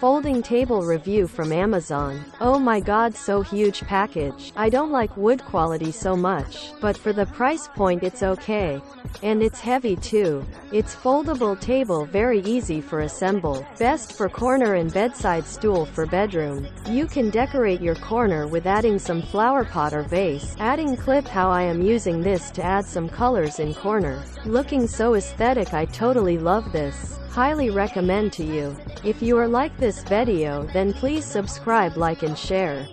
Folding table review from Amazon. Oh my god so huge package. I don't like wood quality so much, but for the price point it's okay. And it's heavy too. It's foldable table very easy for assemble. Best for corner and bedside stool for bedroom. You can decorate your corner with adding some flower pot or vase. Adding clip how I am using this to add some colors in corner. Looking so aesthetic I totally love this highly recommend to you. If you are like this video then please subscribe like and share.